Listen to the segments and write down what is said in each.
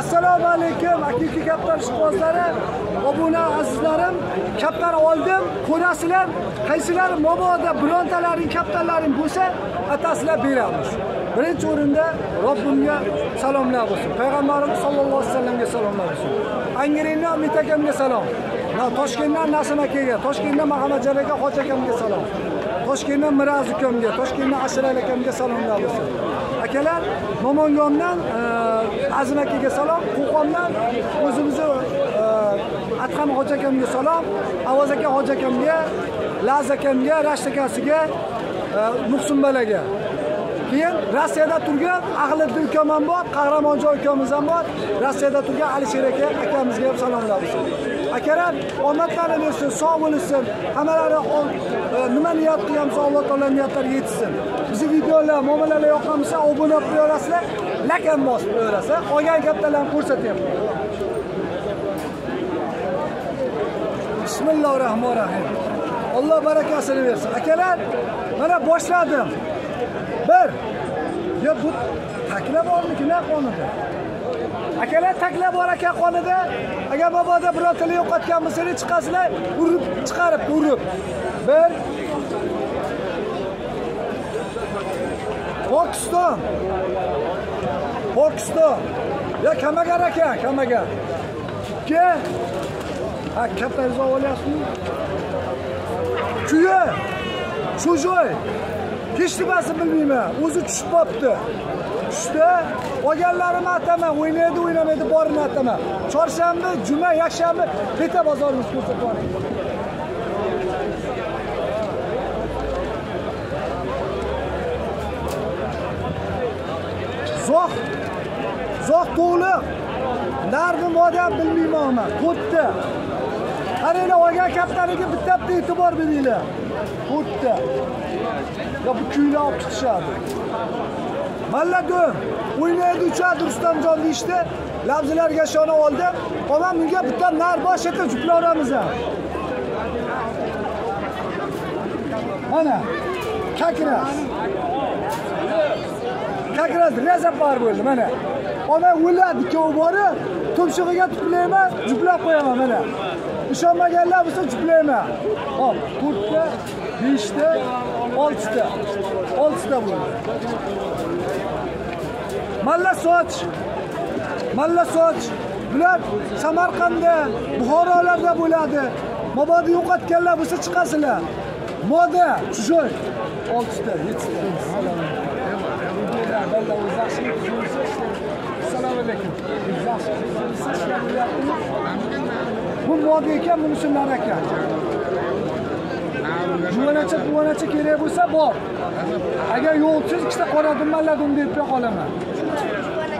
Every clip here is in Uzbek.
assalomu alaykum hakiki kaptar ishqibozlari obuna azizlarim. Kaptar oldim ko'rasizlar qaysilar mobodo birontalaring kaptarlaring bo'lsa atasizlar beramiz. Birinchi o'rinda robbimga salomlar bo'lsin. Payg'ambarimiz sallallohu alayhi vasallamga salomlar bo'lsin. Angrendan umid akamga salom. Toshkentdan nasim akaga toshkentdan mahamadjon aka hoji akamga salom. Toshkentdan miraz ukamga toshkentdan ashral akamga salomlar bo'lsin. Akalar momongondan e, azim akaga salom qo'qondan o'zimizni e, adham hoji akamga salom avaz aka hoji akamga laz akamga rashid akasiga e, muhsinbalaga keyin rossiyada turgan ahliddin ukam ham bor qahramonjon ukamiz ham bor. Rossiyada turgan alisher aka akamizga ham salomlar. Akalar omadlari bersin sog' bo'lishsin hammalari e, nima niyat qilganmiz alloh taolo niyatlariga yetishsin. Bizni videolar muomalalar yoqqan bo'lsa obuna qilib qo'yaverasizlar lakan ham bosib qo'yaverasizlar qolgan kattalarni ko'rsatyapman. Bismillahi rohmanir rohim alloh barakasini bersin. Akalar mana boshladim. Bir. Yo bu takla bormiki na qonida akalar takla bor ekan qonida. Agar mabodo birontali yo'qotgan bo'lsanglar chiqasizlar urib chiqarib urib. Bir. Pokiston. Pokiston. Yo kamagar aka kamagar. Ikki. Ha kattayizni olyapsizmi? Kuya chujoy hech nimasini bilmayman. O'zi tushib qolibdi tushda olganlarimni aytaman o'ynaydi o'ynamaydi borini aytaman. Chorshanba juma yakshanba beta bozorimiz ko'rsatib zoh zoh to'liq narvi modam bilmayman man to'rtta qaranglar olgan kaptaniga bitta bitta e'tibor beringlar. To'rtta bu kuylar olib chiqishadi mallado'm o'ynaydi uchadi rustamjon deyishdi. Labzilarga ishonib oldim omam bunga bitta nar bosh eti juplavamiz ham mana kakras. Kakras rezapar bo'ldi mana. Ona o'ladi ikkovi borib tumshug'iga tuplayman juplab qo'yaman mana. Ishonmaganlar bo'lsa juplayman. Hop to'rtta beshta oltita. Oltita bo'ldi. Malla soch. Malla soch. Bular samarqandda buxorolarda bo'ladi. Mabodo yo'qotganlar bo'lsa chiqasizlar. Moda chujoy oltita yettita. Assalomu alaykum. Bu moda ekan bu nar ekan. Juvanacha juvanacha kerak bo'lsa bor. Agar yo'q siz ikkita qora dumaladim deb qolaman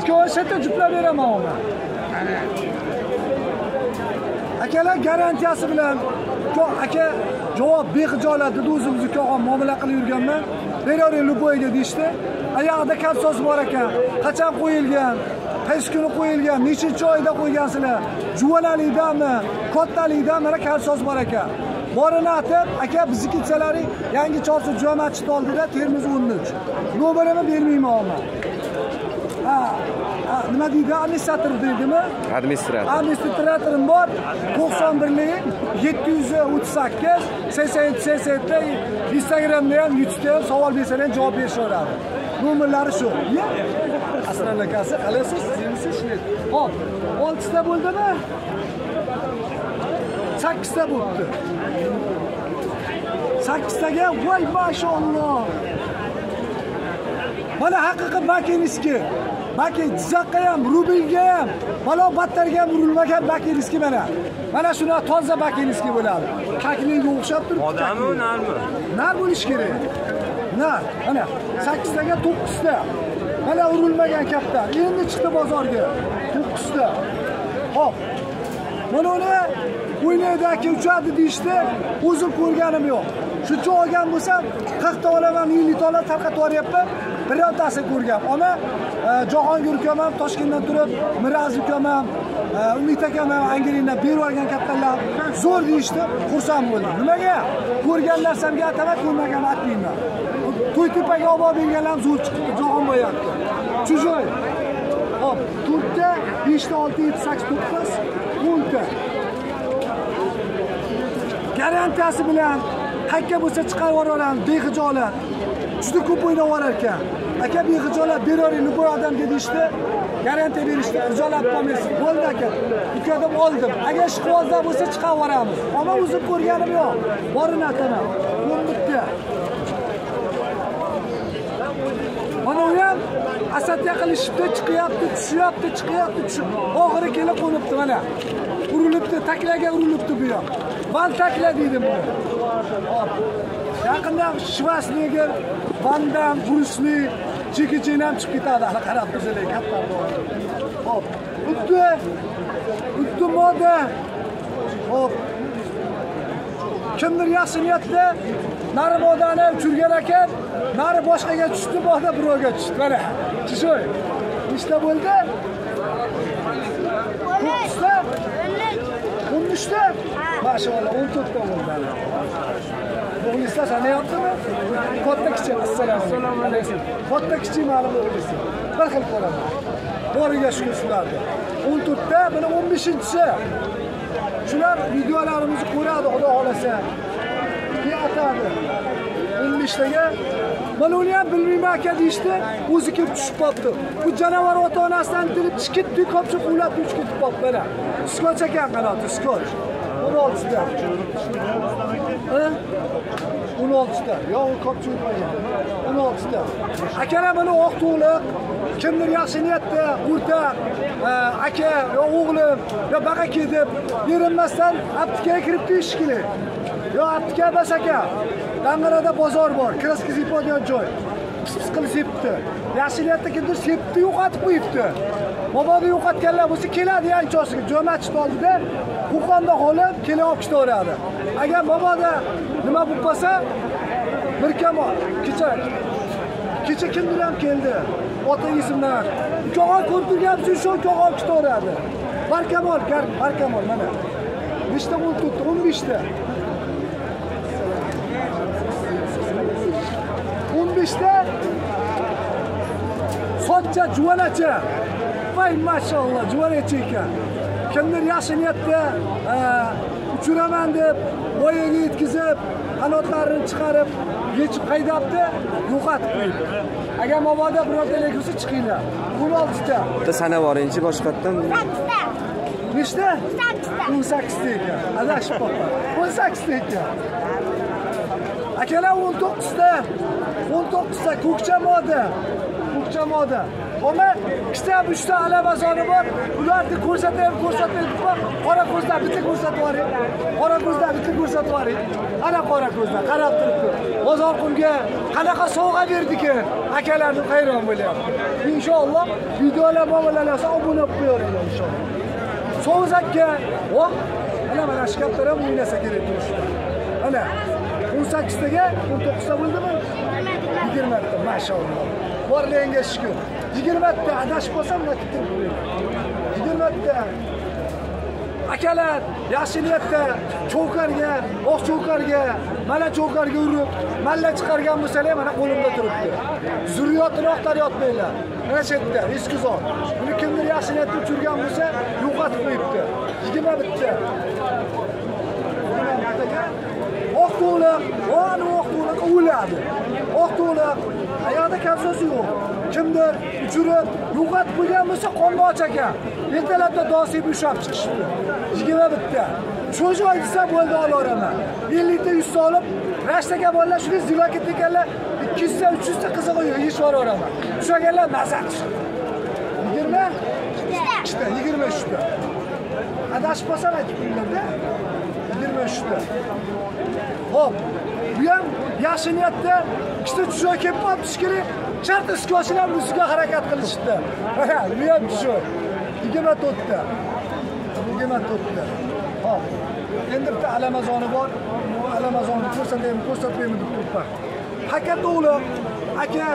ikkovi shetda juplab beraman uni. Akalar garantiyasi bilan aka javob bexijolat dedi o'zim ukaxon muomala qilib yurganman. Beravering любойga deyishdi. Oyog'ida kapsos bor ekan. Qachon qo'yilgan? Qaysi kuni qo'yilgan? Nechinchi oyda qo'ygansizlar? Juvanalikdami kattalikdami mana kalsos bor ekan. Borini aytib aka bizniki detsalaring yangi chorsu juma masjidi oldida termiz o'n uch nomerini bermayman ha, nima deydi administrator deydimi? Administrator. Administratorim bor to'qson birlik yetti yuz o'ttiz sakkiz sakson yetti sakson yetti instagramda ham youtubeda ham savol bersanglar ham javob berishaveradi. Nomerlari shu. Asral akasi qalaysiz sizmisiz shved hop oltita bo'ldimi sakkizta bo'libdi sakkiztaga voy mashaalloh mana haqiqiy makiniski maki jizzaxga ham rubinga ham balon battarga ham urilmagan makiniski mana. Mana shunaqa toza makiniski bo'ladi. Kakliga o'xshab turibdi odammi narmi? Nar bo'lishi kerak. Nar mana sakkiztaga to'qqizta. Mana urilmagan katta. Endi chiqdi bozorga. To'qqizta. Hop mana uni o'ynaydi aka uchadi deyishdi. O'zim ko'rganim yo'q. Shuncha olgan bo'lsam qirqta olaman ellikta olib tarqatib yuboryapman birontasi ko'rgan ona e, jahongir ukam ham toshkentdan turib miraz ukam ham e, umid akam ham angriydan berib yuborgan kattalar. Zo'r deyishdi xursand bo'ldim. Nimaga? Ko'rgan narsamga aytaman ko'rmaganni aytmayman to'ytepaga olib borib berganlar ham zo'r chiqibdi jahon bo'yapti чужой hop to'rtta beshta olti yetti sakkiz to'qqiz o'nta. Garantiyasi bilan hakka bo'lsa chiqarib yuboramiz behijolat. Juda ko'p o'ynab yuborar ekan aka behijolat beravering любой odamga deyishdi garantiya berishdi. Hijolat qolmaysiz bo'ldi aka. Ukadim oldim. Agar ishqibozlar bo'lsa chiqarib yuboramiz. Ammo o'zim ko'rganim yo'q. Borini aytaman o'n bitta mana u ham asadga qilishibdi chiqyapti tushyapti chiqyapti tushib. Oxiri kelib qo'nibdi mana. Urilibdi taklaga urilibdi bu yoq. Van takla deydi buni. Yaqinda shvasniger vandam brusli cheki chen ham chiqib ketadi. Hali qarab tursalar katta hop xuddi xuddi moda hop kimdir yaxshi niyatda nari modani uchirgan ekan. Nari boshqaga tushdi moda birovga tushdi. Mana shu nechta bo'ldi? To'qqizta o'n uchta mashaalloh o'n to'rtta bo'ldi. O'g'lingizlar sanayaptimi? Katta kichik assalomu alaykum. Katta kichik ma'lum o'g'lisi bir xil ko'raman boriga shukur shularni o'n to'rtta mana o'n beshinchisi. Shular videolarimizni ko'radi xudo xohlasa keyin aytadi o'n beshtaga mana uni ham bilmayman aka deyishdi o'zi kelib tushib qolibdi bu janavar ota onasidan tilib chiqib ketdi kopcha quvlab uch ketib qolibdi mana skoch ekan qanoti skoch o'n oltita o'n oltita yo'q u kopcha urmagan o'n oltita akalar mana oq to'liq kimdir yaxshi niyatda o'rta e, aka yo o'g'lim yo bag'aka deb erinmasdan aptikaga kirib kelish kerak. Yo aptika emas aka dang'arada bozor bor краски sepadigan joy. Pis pis qilib sepibdi yaxshi niyatda kimdir sepibdi yo'qotib qo'yibdi. Mobodo yo'qotganlar bo'lsa keladi yanchosiga jo'machni oldida qo'qonda qolib kelib olib ketaveradi agar mobodo nima bo'lib qolsa bir kamol kecha kecha kimdir ham keldi. Ota esimdan ukog'on ko'rib turganmiz shu ukog'on olib barkamol barkamol mana. Nechta bo'lib turibdi o'n beshta. o'n beshta. Sochcha juvanacha. Voy mashalloh juvanacha ekan. Kimdir yaxshi niyatda uchiraman deb voyaga yetkazib qanotlarini chiqarib yechib haydabdi yo'qotib qo'ydi. Agar mabodo birontalar bo'lsa chiqinglar. O'n oltita. Bitta sanab yuboringchi boshqatdan Sakkizta. nechta Sakkizta. o'n sakkizta ekan. Adashib qolibman o'n sakkizta ekan. Akalar o'n to'qqizta. O'n to'qqizta ko'kcha moda jamoada moda Ona ikkita ham uchta bor ularni ko'rsatib ko'rsatmaymi qora ko'zlar bitta ko'rsatib yuboring qora ko'zlar bitta ko'rsatib yuboring ana qora ko'zlar qarab turibdi bozorqumga qanaqa sovg'a berdikan akalarni hayron bo'lyapti inshaalloh videolar muomalalasa obuna bo'lib qo'yaveringlar inshaalloh sovuz aka. Oh. Ana mana shu kattalar ham o'ynasa kerak turishdi. Ana 18taga 19ta bo'ldimi? 20 ta, mashalloh. Borlig'ingga shukr. 20 ta adashib qolsam nakitib qo'ying. 20 ta. Akalar, yaxshi niyatda cho'karga, oq cho'karga, mana cho'karga urib, malla chiqargan bo'lsalar mana qo'limda turibdi. Zurriyotini oqtaryapmanglar. Mana shu yerda eski zot Buni kimdir yaxshi niyatda uchirgan bo'lsa, yo'qotib qo'yibdi. 20 bitta. Oq oq to'liq o'ladi. Oq to'liq, ayoqda kapsosi yo'q. Kimdir uchirib, yo'qotib qo'ygan bo'lsa qonboch ekan. Ertalabda dosib ushlab chiqishdi. 20 bitta. Shu joy desa bo'ldi olaveraman. 50 ta 100 ta olib, rashtaga bolalar shunga zilokat ekanlar 200 ta 300 ta qizig'i yeyish yuboraman. Ushlaganlar mazza qilishdi. 20 ikkita, 23 ta. Adashib qolsam aytib qo'yinglar-da. 23 ta. Hop. Yaxshi niyatda ikkita tushak kelib qolibdi kerak. Shart iskoshilar ustiga harakat qilishdi. Bu ham shu 24 to'rtta 24 to'rtta Hop. Endi bitta alamazoni bor. bu Alamazonni ko'rsataymi, ko'rsatmaymi deb turibman. hakat o'g'lim, aka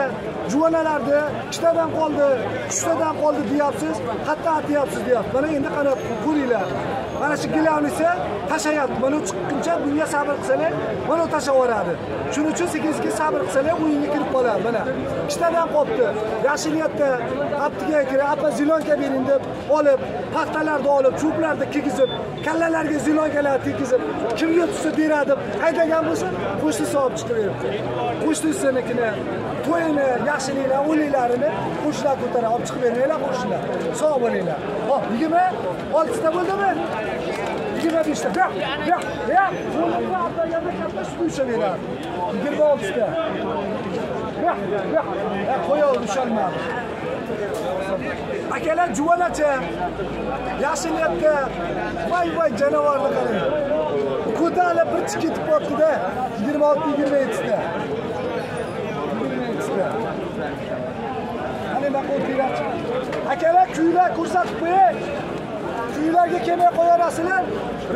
juvanalarni ikkitadan qoldi, uchtadan qoldi deyapsiz, qatta atyapsiz deyapsiz. Mana endi qarab ko'ringlar. mana shu gilamnisi tashlayapti mana u chiqquncha bunga sabr qilsalar mana u shuning uchun sekin sekin sabr qilsalar o'yinga kirib qoladi. Mana ikkitadan qolibdi. Yashinyapti aptiga kirib apa zilonka bering deb olib paxtalarni olib cho'plarni kiygizib kallalarga zilonkalar tekizib kimga tushsa beradi deb haydagan bo'lsa qo'shnisi olib chiqib beribdi qo'shnisinikini to'yini yaxshiliklar o'liklarini qo'shnilar ko'tarib olib chiqib bermanglar qo'shnilar. Sog' bo'linglar. Hop yigirma oltita bo'ldimi? Yigirma beshta bu yoq bu yoq bu yoq qo'limni olganda katta sut ushaveradi yigirma oltita bu yoq bu yoq qo'yov ushalmadi akalar juvanacha yashinyapti voy voy janovorni qarang ko'tarib bir chiqib ketib qolibdida yigirma olti yigirma yettita yigirma yettita ana bunaqa o'tinglarchi akalar kuylar ko'rsatib qo'ying kuylarga kelmay qo'yaverasizlar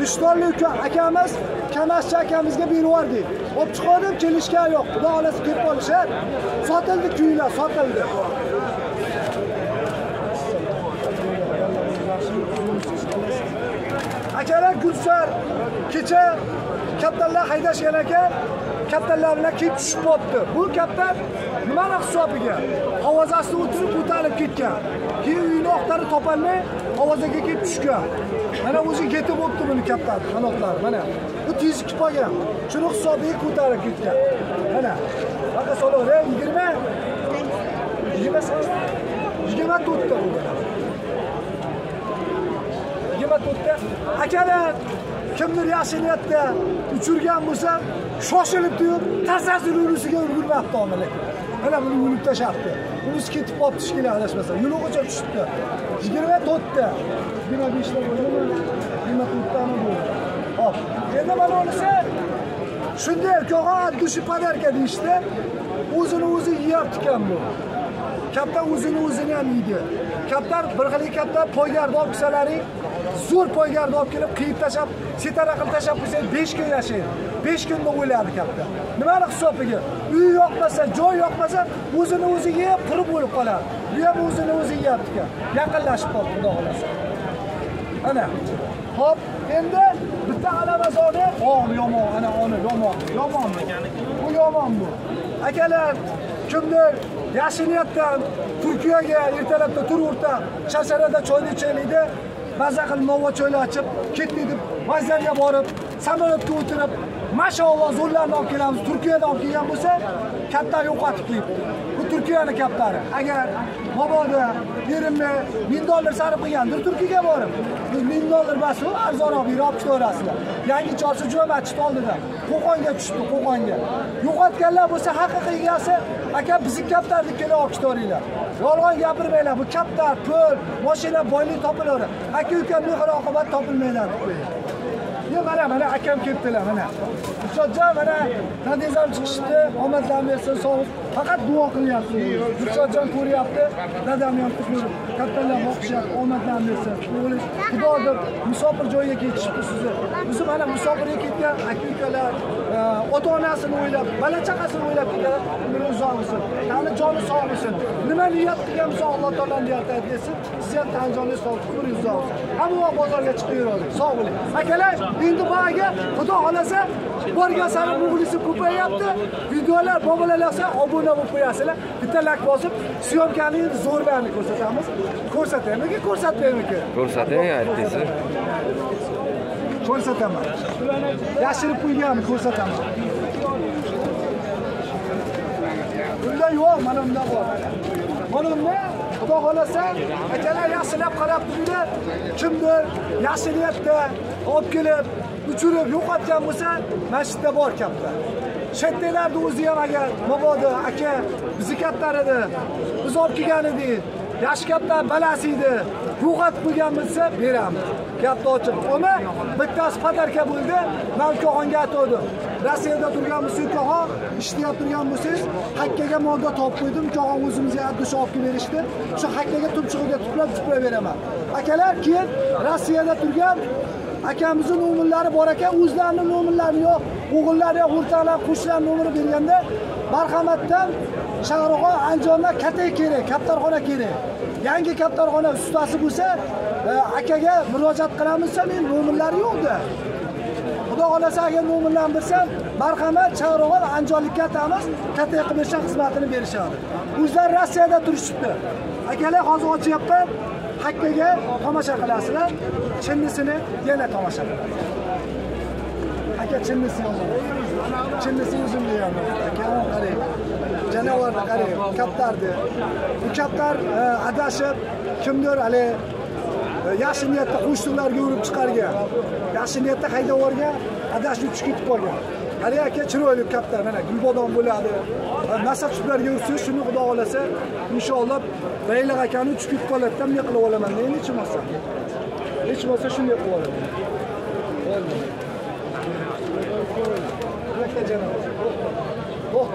rishtonli uka akamiz kamashchi akamizga berib yubordik olib chiqardim kelishgan yo'q xudo xohlasa kelib qolishar. Sotildi kuylar sotildi. Akalar gulsar kecha kaptanlar haydashgan ekan kaptanlar bilan kelib tushib qolibdi. Bu kaptan nimani hisobiga ovozasida o'tirib ko'tarilib ketgan. Keyin uyini oqtarib topolmay ovozaga kelib tushgan. Mana o'zi yetib bo'libdi buni kaptan qanotlari mana. Bu tezikib qolgan shuni hisobiga ko'tarib ketgan. Mana baqa solaver yigirma. Yigirma sakkiz yigirma to'rtta bu. Yigirma to'rtta. Akalar! Kimdir yaxshi niyatda uchirgan bo'lsa shoshilib tasasini unisiga ulgurmabdi omili mana buni yulib tashlabdi unisi ketib qolibdi shekilli adashmasam yo'lig'icha tushibdi. Yigirma to'rtta. Yigirma beshta bo'ldimi yigirma to'rttami bo'ldi? Hop endi mana bunisi shunday ukog'a от души подарка deyishdi. O'zini o'zi yeyapti ekan bu. Kaptar o'zini o'zini ham yeydi kaptar bir xil kaptar poygarni olib kelsalaring zo'r poygarni olib kelib qiyib tashlab setara qilib tashlab qo'ysang besh kun yashaydi besh kunni o'yladi katta. Nimani hisobiga? Uy yoqmasa joy yoqmasa o'zini o'zi yeb qurib o'lib qoladi bu ham o'zini o'zi yeyapti ekan yaqinlashib qoldi xudo xohlasa. Ana hop endi bitta alamazoni o'n yomon ana oni yomon yomon. Bu yomon bu. Akalar kimdir yashinyaptan turkiyaga ertalabda tur o'rta shasharada choyni ichaylikda maza qilib novvoy choylar ichib ketdik deb vazlarga borib samolyotga o'tirib mashalloh zo'rlarni olib kelamiz. Turkiyadan olib kelgan bo'lsa kaptar yo'qotib kelibdi bu turkiyani kaptari. Agar mabodo erinmay ming dollar sarf qilgandir turkiyaga borib biz ming dollar emas arzonroq berib olib ketaverasizlar yangi chorsu juma masjid oldida. Qo'qonga tushibdi qo'qonga. Yo'qotganlar bo'lsa haqiqiy egasi aka bizni kaptarni kelib olib ketaveringlar yolg'on gapirmanglar bu kaptar pul mashina boylik topilaveradi aka uka mehr oqibat topilmaydi mana mana akam kelibdilar mana. Dilshodjon mana radingiz ham chiqishibdi omadlarini bersin, sog' faqat duo qilyapti. Dilshodjon ko'ryapti, dadam ham ko'rib, kattalar boqishyapti, omadlarini bersin. o'g'lingiz xudo deb musofir joyga ketishibdi sizni. Bizni mana musofirga ketgan aka-ukalar e, ota-onasini o'ylab, bola chaqasini o'ylab ketadi. Umri uzoq bo'lsin. Tani joni sog' bo'lsin. Nima niyat qilgan bo'lsa Alloh taolo niyat aytsin. Siz ham tan joningiz sog', umringiz uzoq bo'lsin. Hamma bozorga chiqib yuradi. Sog' bo'ling. Akalar, endi boyaga xudo xolasa borgan sari muxlisim ko'payyapti videolar bobolalasa obuna bo'lib qo'yasizlar bitta lak bosib syomkani zo'rlarni ko'rsatamiz ko'rsataymikin ko'rsatmaymikin Ko'rsating aytdingiz. ko'rsataman yashirib qo'yganmi ko'rsataman bunda yo'q mana bunda bor mana bunda xudo xohlasa akalar yaxshilab qarab turinglar kimdir yashiryapti olib kelib uchirib yo'qotgan bo'lsa masjidda bor kaptar shetdalarni o'zi ham agar mabodo aka bizni kaptar edi biz olib kelgan edik yosh katta balasiydi ro'yxat qilgan bo'lsa beramiz gapni ochib uni bittasi podarka bo'ldi man ukaxonga aytgandim rossiyada turgan bo'lsa ukog'on ishlab turgan bo'lsangiz hakkaga modda topib qo'ydim ukaxon o'zimizga dush olib kelib berishdi shu hakkaga tumshug'iga tuplab tuplab beraman. Akalar keyin rossiyada turgan akamizni nomerlari bor ekan o'zlarini nomerlarini yo'q o'g'illari yo o'rtoqlar qo'shnilar nomeri berganda marhamatdan shahrixon andijondan katta kerak kaptarxona kerak. Yangi kaptarxona ustasi bo'lsa e, akaga murojaat qilamizsa men mo'minlari yo'qda xudo xohlasa agar mo'minlarni bilsam marhamat chavrog'on andijonlikka atamiz katta qilib xizmatini berishadi. O'zlari rossiyada turishibdi. Akalar hozir ochyapman hakkaga tomosha qilasizlar chinnisini yana tomosha qilasiz aka chinnisi yomon chinnisi o'zimni yomon aka qarang. Janavorni qarang kaptarni bu kaptar e, adashib kimdir haligi e, yaxshi niyatda qo'shnilarga urib chiqargan. Yaxshi niyatda haydab yuborgan adashib tushib ketib qolgan. Hali aka chiroyli kaptar mana gulbodon bo'ladi. E, Nasabchiplarga ursangiz shuni xudo xohlasa inshaalloh bayliq akani tushib ketib qoladi men qilib olaman endi hech bo'lmasa hech bo'lmasa shunday qilib olaman.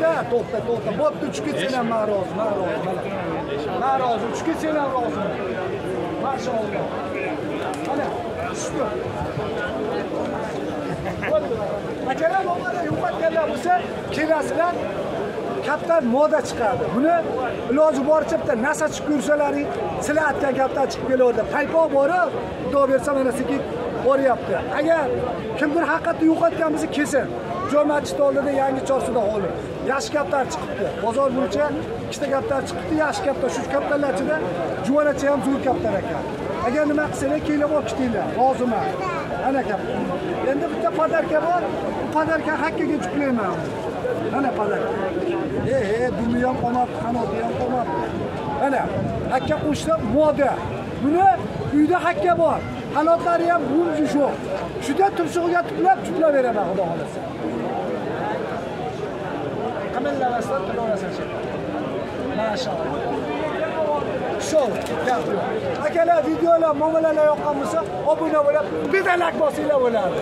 To'xta to'xta to'xta bo'pti uchib ketsin ham man rozi man rozi man rozi uchib ketsin ham roziman mashaalloh mana tushdi akalar bo'lmada yo'qotganlar bo'lsa kelasizlar katta moda chiqadi buni iloji boricha bitta nasa chiqib ko'rsalaring sizlar aytgan kaptar chiqib kelaverdi paypoq borib xudo bersa mana sekin boryapti agar kimdir haqiqatda yo'qotgan bo'lsa kelsin joy masjid oldida yangi chorsida hovli yaxshi kaptar chiqibdi. Bozor bo'yicha ikkita kaptar chiqibdi. Yaxshi kaptar shu kaptarlar ichida juvanacha ham zo'r kaptar ekan. Agar nima qilsanglar kelib olib ketinglar lozima? Ana kaptar endi bitta podarka bor. Bu podarka hakkaga juklayman mana podarka. E e dumi ham qolmabdi qanoti ham qolmabdi mana hakka qo'shsa moda. Buni uyda hakka bor. Qanotlari ham bumji sho'x. Shuda tumshug'iga tuplab juplab beraman xudo xohlasa. Qimirlamasdan turaverasan shu mashaalloh Show, gap yo'q. Akalar videolar, muomalalar yoqqan bo'lsa, obuna bo'lib, pedalak bosinglar bo'ladi.